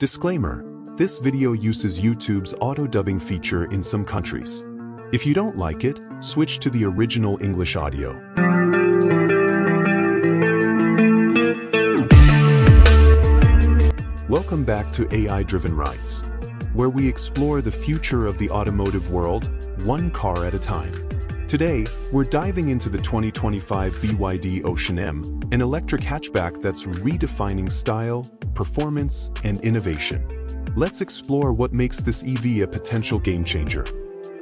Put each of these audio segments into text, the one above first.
Disclaimer, this video uses YouTube's auto-dubbing feature in some countries. If you don't like it, switch to the original English audio. Welcome back to AI-Driven Rides, where we explore the future of the automotive world, one car at a time. Today, we're diving into the 2025 BYD Ocean M, an electric hatchback that's redefining style, performance, and innovation. Let's explore what makes this EV a potential game-changer.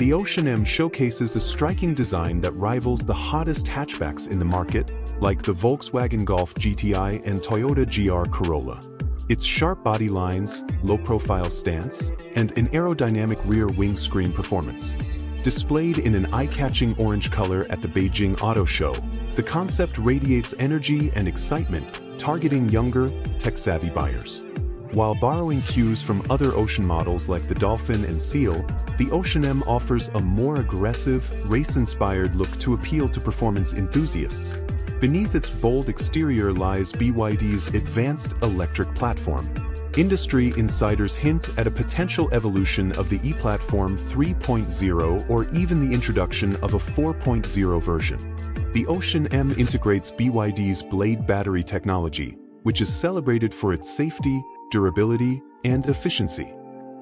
The Ocean M showcases a striking design that rivals the hottest hatchbacks in the market, like the Volkswagen Golf GTI and Toyota GR Corolla. Its sharp body lines, low-profile stance, and an aerodynamic rear wing screen performance. Displayed in an eye-catching orange color at the Beijing Auto Show, the concept radiates energy and excitement, targeting younger, tech-savvy buyers. While borrowing cues from other Ocean models like the Dolphin and Seal, the Ocean M offers a more aggressive, race-inspired look to appeal to performance enthusiasts. Beneath its bold exterior lies BYD's advanced electric platform. Industry insiders hint at a potential evolution of the e-platform 3.0 or even the introduction of a 4.0 version. The Ocean M integrates BYD's Blade battery technology, which is celebrated for its safety, durability, and efficiency.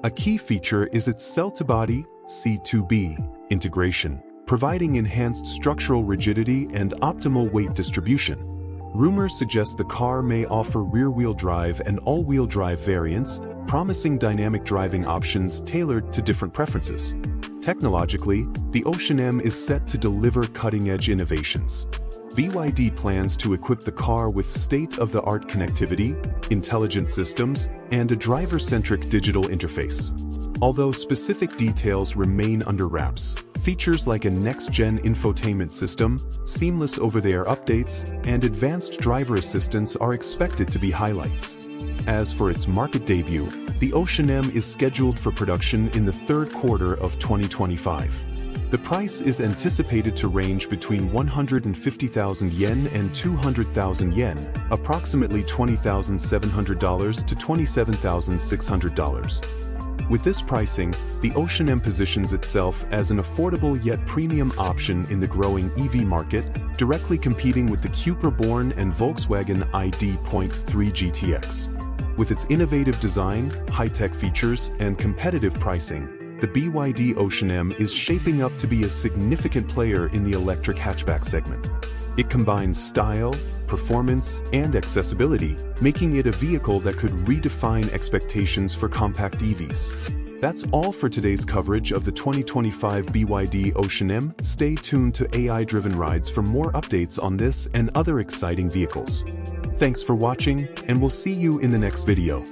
A key feature is its cell-to-body C2B integration, providing enhanced structural rigidity and optimal weight distribution. Rumors suggest the car may offer rear-wheel drive and all-wheel drive variants, promising dynamic driving options tailored to different preferences. Technologically, the Ocean M is set to deliver cutting-edge innovations. BYD plans to equip the car with state-of-the-art connectivity, intelligent systems, and a driver-centric digital interface. Although specific details remain under wraps, features like a next-gen infotainment system, seamless over-the-air updates, and advanced driver assistance are expected to be highlights. As for its market debut, the Ocean M is scheduled for production in the third quarter of 2025. The price is anticipated to range between 150,000 yuan and 200,000 yuan, approximately $20,700 to $27,600. With this pricing, the Ocean M positions itself as an affordable yet premium option in the growing EV market, directly competing with the Cupra-born and Volkswagen ID.3 GTX. With its innovative design, high-tech features, and competitive pricing, the BYD Ocean M is shaping up to be a significant player in the electric hatchback segment. It combines style, performance, and accessibility, making it a vehicle that could redefine expectations for compact EVs. That's all for today's coverage of the 2025 BYD Ocean M. Stay tuned to AI-driven rides for more updates on this and other exciting vehicles. Thanks for watching, and we'll see you in the next video.